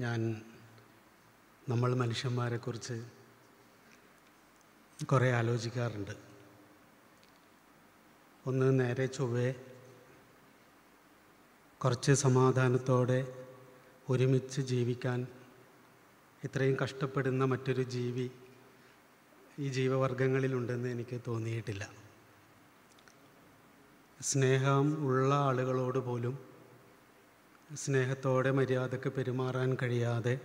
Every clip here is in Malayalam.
ഞാൻ നമ്മൾ മനുഷ്യന്മാരെക്കുറിച്ച് കുറേ ആലോചിക്കാറുണ്ട്. ഒന്ന് നേരെ ചൊവ്വേ കുറച്ച് സമാധാനത്തോടെ ഒരുമിച്ച് ജീവിക്കാൻ ഇത്രയും കഷ്ടപ്പെടുന്ന മറ്റൊരു ജീവി ഈ ജീവവർഗങ്ങളിലുണ്ടെന്ന് എനിക്ക് തോന്നിയിട്ടില്ല. സ്നേഹം ഉള്ള ആളുകളോട് പോലും സ്നേഹത്തോടെ മര്യാദയ്ക്ക് പെരുമാറാൻ കഴിയാതെ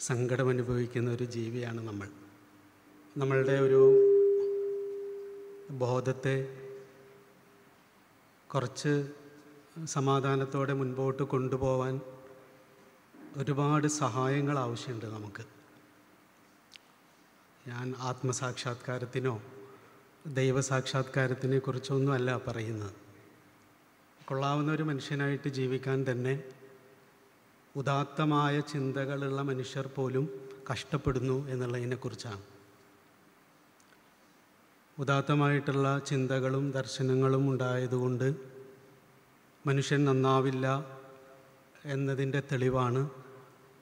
സങ്കടം അനുഭവിക്കുന്ന ഒരു ജീവിയാണ് നമ്മൾ. നമ്മളുടെ ഒരു ബോധത്തെ കുറച്ച് സമാധാനത്തോടെ മുൻപോട്ട് കൊണ്ടുപോവാൻ ഒരുപാട് സഹായങ്ങൾ ആവശ്യമുണ്ട് നമുക്ക്. ഞാൻ ആത്മസാക്ഷാത്കാരത്തിനോ ദൈവസാക്ഷാത്കാരത്തിനെ കുറിച്ചൊന്നുമല്ല പറയുന്നത്. കൊള്ളാവുന്ന ഒരു മനുഷ്യനായിട്ട് ജീവിക്കാൻ തന്നെ ഉദാത്തമായ ചിന്തകളുള്ള മനുഷ്യർ പോലും കഷ്ടപ്പെടുന്നു എന്നുള്ളതിനെക്കുറിച്ചാണ്. ഉദാത്തമായിട്ടുള്ള ചിന്തകളും ദർശനങ്ങളും ഉണ്ടായതുകൊണ്ട് മനുഷ്യൻ നന്നാവില്ല എന്നതിന്റെ തെളിവാണ്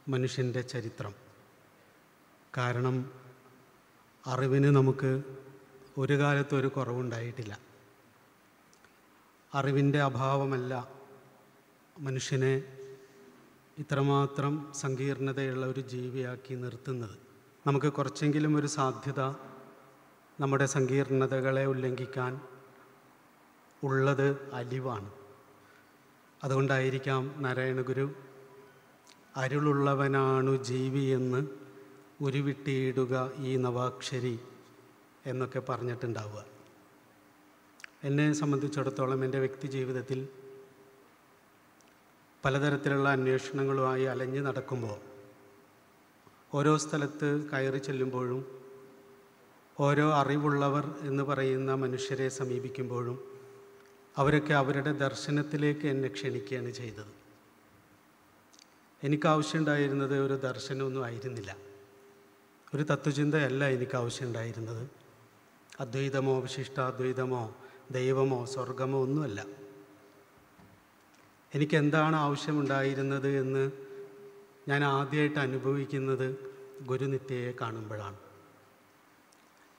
മനുഷ്യന്റെ ചരിത്രം. കാരണം അറിവിന് നമുക്ക് ഒരു കാലത്തും ഒരു കുറവുണ്ടായിട്ടില്ല. അറിവിന്റെ അഭാവമല്ല മനുഷ്യനെ ഇത്രമാത്രം സങ്കീർണതയുള്ള ഒരു ജീവിയാക്കി നിർത്തുന്നത്. നമുക്ക് കുറച്ചെങ്കിലും ഒരു സാധ്യത നമ്മുടെ സങ്കീർണതകളെ ഉല്ലംഘിക്കാൻ ഉള്ളത് അലിവാണ്. അതുകൊണ്ടായിരിക്കാം നാരായണഗുരു അരുളുള്ളവനാണു ജീവി എന്ന് ഉരുവിട്ടിയിടുക ഈ നവാക്ഷരി എന്നൊക്കെ പറഞ്ഞിട്ടുണ്ടാവുക. എന്നെ സംബന്ധിച്ചിടത്തോളം എന്റെ വ്യക്തി ജീവിതത്തിൽ പലതരത്തിലുള്ള അന്വേഷണങ്ങളുമായി അലഞ്ഞു നടക്കുമ്പോൾ ഓരോ സ്ഥലത്ത് കയറി ചെല്ലുമ്പോഴും ഓരോ അറിവുള്ളവർ എന്ന് പറയുന്ന മനുഷ്യരെ സമീപിക്കുമ്പോഴും അവരൊക്കെ അവരുടെ ദർശനത്തിലേക്ക് എന്നെ ക്ഷണിക്കുകയാണ് ചെയ്തത്. എനിക്കാവശ്യമുണ്ടായിരുന്നത് ഒരു ദർശനമൊന്നും ആയിരുന്നില്ല. ഒരു തത്വചിന്തയല്ല എനിക്ക് ആവശ്യമുണ്ടായിരുന്നത് അദ്വൈതമോ വിശിഷ്ടാദ്വൈതമോ ദൈവമോ സ്വർഗമോ ഒന്നുമല്ല. എനിക്ക് എന്താണ് ആവശ്യമുണ്ടായിരുന്നത് എന്ന് ഞാൻ ആദ്യമായിട്ട് അനുഭവിക്കുന്നത് ഗുരുനിത്യയെ കാണുമ്പോഴാണ്.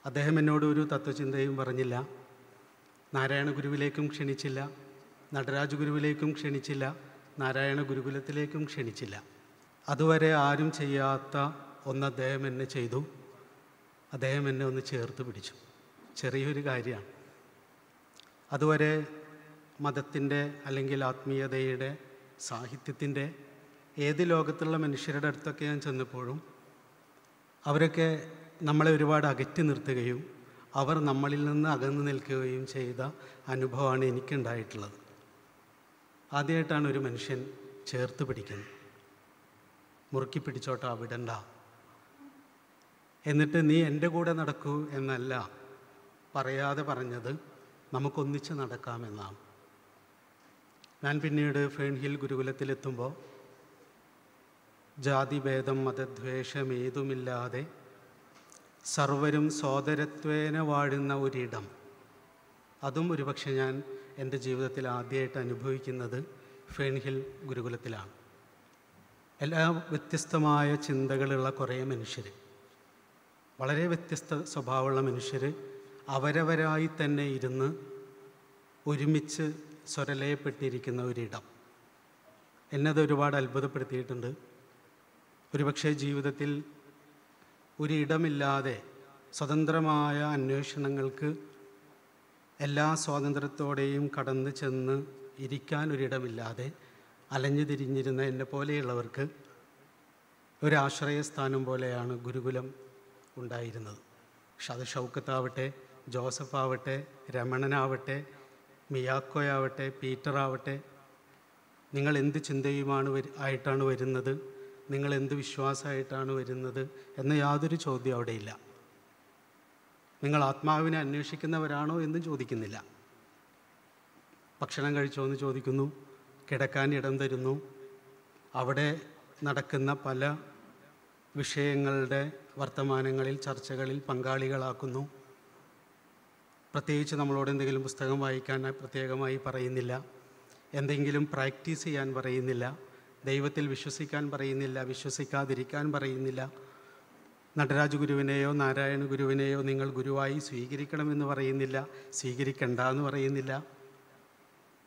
അദ്ദേഹം എന്നോട് ഒരു തത്വചിന്തയും പറഞ്ഞില്ല. നാരായണ ഗുരുവിലേക്കും ക്ഷണിച്ചില്ല. നടരാജ ഗുരുവിലേക്കും ക്ഷണിച്ചില്ല. നാരായണ ഗുരുകുലത്തിലേക്കും ക്ഷണിച്ചില്ല. അതുവരെ ആരും ചെയ്യാത്ത ഒന്ന് അദ്ദേഹം എന്നെ ചെയ്തു. അദ്ദേഹം എന്നെ ഒന്ന് ചേർത്ത് പിടിച്ചു. ചെറിയൊരു കാര്യമാണ്. അതുവരെ മതത്തിന്റെ അല്ലെങ്കിൽ ആത്മീയതയുടെ സാഹിത്യത്തിന്റെ ഏത് ലോകത്തുള്ള മനുഷ്യരുടെ അടുത്തൊക്കെ ഞാൻ ചെന്നപ്പോഴും അവരൊക്കെ നമ്മളെ ഒരുപാട് അകറ്റി നിർത്തുകയും അവർ നമ്മളിൽ നിന്ന് അകന്നു നിൽക്കുകയും ചെയ്ത അനുഭവമാണ് എനിക്കുണ്ടായിട്ടുള്ളത്. ആദ്യമായിട്ടാണ് ഒരു മനുഷ്യൻ ചേർത്ത് പിടിക്കുന്നത്. മുറുക്കി പിടിച്ചോട്ടോ വിടണ്ട. എന്നിട്ട് നീ എന്റെ കൂടെ നടക്കൂ എന്നല്ല പറയാതെ പറഞ്ഞത് നമുക്കൊന്നിച്ച് നടക്കാമെന്നാണ് ഞാൻ പിന്നീട് ഫേൺഹിൽ ഗുരുകുലത്തിലെത്തുമ്പോൾ ജാതിഭേദം മതദ്വേഷമേതുമില്ലാതെ സർവരും സോദരത്വേന വാഴുന്ന ഒരിടം. അതും ഒരുപക്ഷെ ഞാൻ എന്റെ ജീവിതത്തിൽ ആദ്യമായിട്ട് അനുഭവിക്കുന്നത് ഫേൺഹിൽ ഗുരുകുലത്തിലാണ്. എല്ലാ വ്യത്യസ്തമായ ചിന്തകളുള്ള കുറേ മനുഷ്യർ വളരെ വ്യത്യസ്ത സ്വഭാവമുള്ള മനുഷ്യർ അവരവരായി തന്നെ ഇരുന്ന് ഒരുമിച്ച് സ്വരലയപ്പെട്ടിരിക്കുന്ന ഒരിടം. എന്നത് ഒരുപാട് അത്ഭുതപ്പെടുത്തിയിട്ടുണ്ട്. ഒരുപക്ഷെ ജീവിതത്തിൽ ഒരിടമില്ലാതെ സ്വതന്ത്രമായ അന്വേഷണങ്ങൾക്ക് എല്ലാ സ്വാതന്ത്ര്യത്തോടെയും കടന്നു ചെന്ന് ഇരിക്കാൻ ഒരിടമില്ലാതെ അലഞ്ഞു തിരിഞ്ഞിരുന്ന എന്നെ പോലെയുള്ളവർക്ക് ഒരാശ്രയസ്ഥാനം പോലെയാണ് ഗുരുകുലം ഉണ്ടായിരുന്നത്. പക്ഷെ അത് ഷൗക്കത്താവട്ടെ ജോസഫ് ആവട്ടെ രമണനാവട്ടെ മിയാക്കോയാവട്ടെ പീറ്ററാവട്ടെ നിങ്ങൾ എന്ത് ചിന്തയുമാണ് ആയിട്ടാണ് വരുന്നത്? നിങ്ങൾ എന്ത് വിശ്വാസമായിട്ടാണ് വരുന്നത്? എന്ന യാതൊരു ചോദ്യം അവിടെയില്ല. നിങ്ങൾ ആത്മാവിനെ അന്വേഷിക്കുന്നവരാണോ എന്ന് ചോദിക്കുന്നില്ല. ഭക്ഷണം കഴിച്ചോ എന്ന് ചോദിക്കുന്നു കിടക്കാൻ ഇടം തരുന്നു. അവിടെ നടക്കുന്ന പല വിഷയങ്ങളുടെ വർത്തമാനങ്ങളിൽ ചർച്ചകളിൽ പങ്കാളികളാക്കുന്നു. പ്രത്യേകിച്ച് നമ്മളോട് എന്തെങ്കിലും പുസ്തകം വായിക്കാൻ പ്രത്യേകമായി പറയുന്നില്ല. എന്തെങ്കിലും പ്രാക്ടീസ് ചെയ്യാൻ പറയുന്നില്ല. ദൈവത്തിൽ വിശ്വസിക്കാൻ പറയുന്നില്ല. വിശ്വസിക്കാതിരിക്കാൻ പറയുന്നില്ല. നടരാജ ഗുരുവിനെയോ നാരായണ ഗുരുവിനെയോ നിങ്ങൾ ഗുരുവായി സ്വീകരിക്കണമെന്ന് പറയുന്നില്ല. സ്വീകരിക്കണ്ട എന്ന് പറയുന്നില്ല.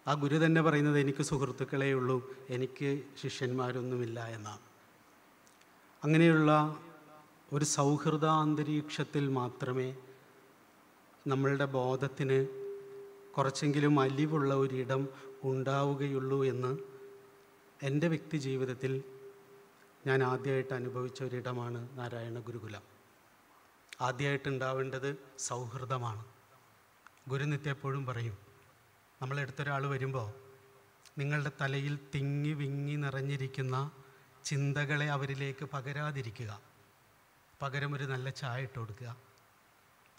ആ ഗുരു തന്നെ പറയുന്നത് എനിക്ക് സുഹൃത്തുക്കളേ ഉള്ളൂ. എനിക്ക് ശിഷ്യന്മാരൊന്നുമില്ല എന്നാണ്. അങ്ങനെയുള്ള ഒരു സൗഹൃദ അന്തരീക്ഷത്തിൽ മാത്രമേ നമ്മളുടെ ബോധത്തിന് കുറച്ചെങ്കിലും അലിവുള്ള ഒരിടം ഉണ്ടാവുകയുള്ളൂ എന്ന് എന്റെ വ്യക്തി ജീവിതത്തിൽ ഞാൻ ആദ്യമായിട്ട് അനുഭവിച്ച ഒരിടമാണ് നാരായണ ഗുരുകുലം. ആദ്യമായിട്ട് ഉണ്ടാവേണ്ടത് സൗഹൃദമാണ്. ഗുരുനിത്യ എപ്പോഴും പറയും നമ്മളെടുത്തൊരാൾ വരുമ്പോൾ നിങ്ങളുടെ തലയിൽ തിങ്ങി വിങ്ങി നിറഞ്ഞിരിക്കുന്ന ചിന്തകളെ അവരിലേക്ക് പകരാതിരിക്കുക. പകരം ഒരു നല്ല ചായ ഇട്ട് കൊടുക്കുക.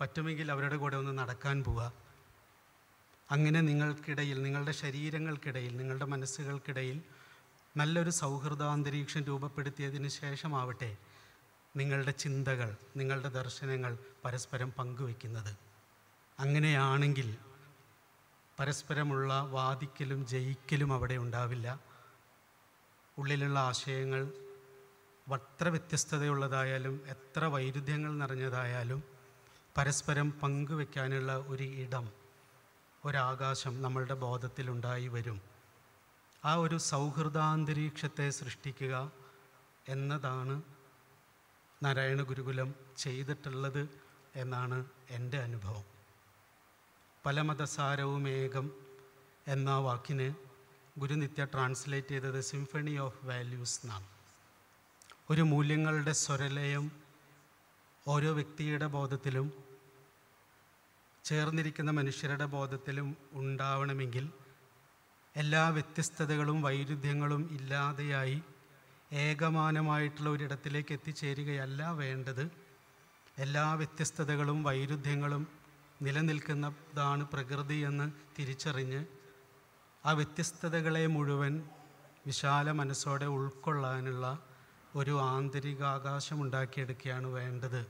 പറ്റുമെങ്കിൽ അവരുടെ കൂടെ ഒന്ന് നടക്കാൻ പോവുക അങ്ങനെ നിങ്ങൾക്കിടയിൽ നിങ്ങളുടെ ശരീരങ്ങൾക്കിടയിൽ നിങ്ങളുടെ മനസ്സുകൾക്കിടയിൽ നല്ലൊരു സൗഹൃദാന്തരീക്ഷം രൂപപ്പെടുത്തിയതിന് ശേഷമാവട്ടെ നിങ്ങളുടെ ചിന്തകൾ നിങ്ങളുടെ ദർശനങ്ങൾ പരസ്പരം പങ്കുവെക്കുന്നത് അങ്ങനെയാണെങ്കിൽ പരസ്പരമുള്ള വാദിക്കലും ജയിക്കലും അവിടെ ഉണ്ടാവില്ല. ഉള്ളിലുള്ള ആശയങ്ങൾ എത്ര വ്യത്യസ്തതയുള്ളതായാലും എത്ര വൈരുദ്ധ്യങ്ങൾ നിറഞ്ഞതായാലും പരസ്പരം പങ്കുവെക്കാനുള്ള ഒരു ഇടം ഒരാകാശം നമ്മളുടെ ബോധത്തിലുണ്ടായി വരും. ആ ഒരു സൗഹൃദാന്തരീക്ഷത്തെ സൃഷ്ടിക്കുക എന്നതാണ് നാരായണ ഗുരുകുലം ചെയ്തിട്ടുള്ളത് എന്നാണ് എന്റെ അനുഭവം. പല മതസാരവും ഏകം എന്ന വാക്കിന് ഗുരുനിത്യ ട്രാൻസ്ലേറ്റ് ചെയ്തത് സിംഫണി ഓഫ് വാല്യൂസ് എന്നാണ്. ഒരു മൂല്യങ്ങളുടെ സ്വരലയം ഓരോ വ്യക്തിയുടെ ബോധത്തിലും ചേർന്നിരിക്കുന്ന മനുഷ്യരുടെ ബോധത്തിലും ഉണ്ടാവണമെങ്കിൽ എല്ലാ വ്യത്യസ്തതകളും വൈരുദ്ധ്യങ്ങളും ഇല്ലാതെയായി ഏകമാനമായിട്ടുള്ള ഒരിടത്തിലേക്ക് എത്തിച്ചേരുകയല്ല വേണ്ടത്. എല്ലാ വ്യത്യസ്തതകളും വൈരുദ്ധ്യങ്ങളും നിലനിൽക്കുന്നതാണ് പ്രകൃതി എന്ന് തിരിച്ചറിഞ്ഞ് ആ വ്യത്യസ്തതകളെ മുഴുവൻ വിശാല മനസ്സോടെ ഉൾക്കൊള്ളാനുള്ള ഒരു ആന്തരികാകാശം ഉണ്ടാക്കിയെടുക്കുകയാണ് വേണ്ടത്.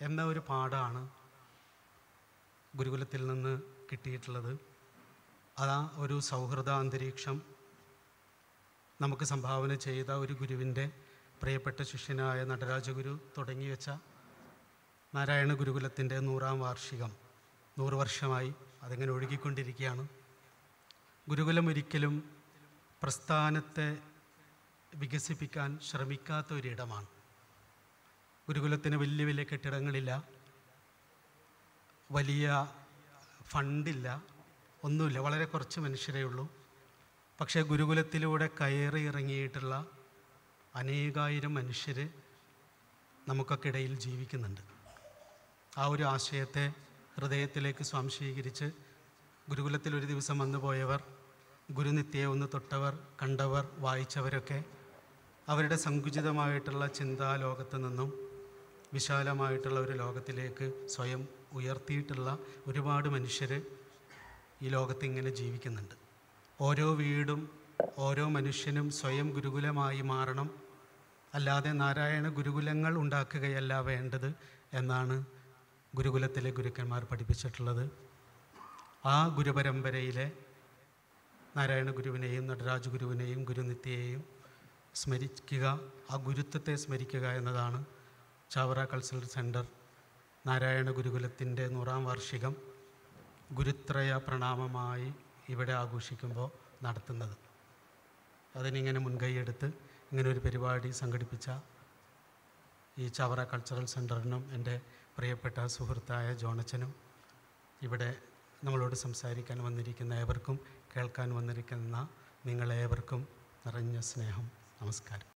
എന്ന ഒരു പാഠമാണ് ഗുരുകുലത്തിൽ നിന്ന് കിട്ടിയിട്ടുള്ളത്. അതാ ഒരു സൗഹൃദ അന്തരീക്ഷം നമുക്ക് സംഭാവന ചെയ്ത ഒരു ഗുരുവിന്റെ പ്രിയപ്പെട്ട ശിഷ്യനായ നടരാജഗുരു തുടങ്ങി വെച്ച നാരായണ ഗുരുകുലത്തിന്റെ നൂറാം വാർഷികം. നൂറ് വർഷമായി അതിങ്ങനെ ഒഴുകിക്കൊണ്ടിരിക്കുകയാണ്. ഗുരുകുലം ഒരിക്കലും പ്രസ്ഥാനത്തെ വികസിപ്പിക്കാൻ ശ്രമിക്കാത്ത ഒരിടമാണ് ഗുരുകുലത്തിന് വലിയ വലിയ കെട്ടിടങ്ങളില്ല. വലിയ ഫണ്ടില്ല ഒന്നുമില്ല. വളരെ കുറച്ച് മനുഷ്യരേ ഉള്ളൂ. പക്ഷേ ഗുരുകുലത്തിലൂടെ കയറി ഇറങ്ങിയിട്ടുള്ള അനേകായിരം മനുഷ്യർ നമുക്കൊക്കെ ഇടയിൽ ജീവിക്കുന്നുണ്ട്. ആ ഒരു ആശയത്തെ ഹൃദയത്തിലേക്ക് സ്വാംശീകരിച്ച് ഗുരുകുലത്തിൽ ഒരു ദിവസം വന്നുപോയവർ പോയവർ ഒന്ന് തൊട്ടവർ കണ്ടവർ വായിച്ചവരൊക്കെ അവരുടെ സങ്കുചിതമായിട്ടുള്ള ചിന്താലോകത്ത് നിന്നും വിശാലമായിട്ടുള്ള ഒരു ലോകത്തിലേക്ക് സ്വയം ഉയർത്തിയിട്ടുള്ള ഒരുപാട് മനുഷ്യർ ഈ ലോകത്ത് ഇങ്ങനെ ജീവിക്കുന്നുണ്ട്. ഓരോ വീടും ഓരോ മനുഷ്യനും സ്വയം ഗുരുകുലമായി മാറണം. അല്ലാതെ നാരായണ ഗുരുകുലങ്ങൾ ഉണ്ടാക്കുകയല്ല വേണ്ടത് എന്നാണ് ഗുരുകുലത്തിലെ ഗുരുക്കന്മാർ പഠിപ്പിച്ചിട്ടുള്ളത്. ആ ഗുരുപരമ്പരയിലെ നാരായണ ഗുരുവിനെയും നടരാജ ഗുരുവിനെയും ഗുരുനിത്യയെയും സ്മരിക്കുക ആ ഗുരുത്വത്തെ സ്മരിക്കുക എന്നതാണ് ചാവറ കൾച്ചറൽ സെന്റർ നാരായണ ഗുരുകുലത്തിന്റെ നൂറാം വാർഷികം ഗുരുത്രയ പ്രണാമമായി ഇവിടെ ആഘോഷിക്കുമ്പോൾ നടത്തുന്നത്. അതിനിങ്ങനെ മുൻകൈയെടുത്ത് ഇങ്ങനെ ഒരു പരിപാടി സംഘടിപ്പിച്ച ഈ ചവറ കൾച്ചറൽ സെന്ററിനും എന്റെ പ്രിയപ്പെട്ട സുഹൃത്തായ ജോണച്ചനും ഇവിടെ നമ്മളോട് സംസാരിക്കാൻ വന്നിരിക്കുന്ന ഏവർക്കും കേൾക്കാൻ വന്നിരിക്കുന്ന നിങ്ങളേവർക്കും നിറഞ്ഞ സ്നേഹം. നമസ്കാരം.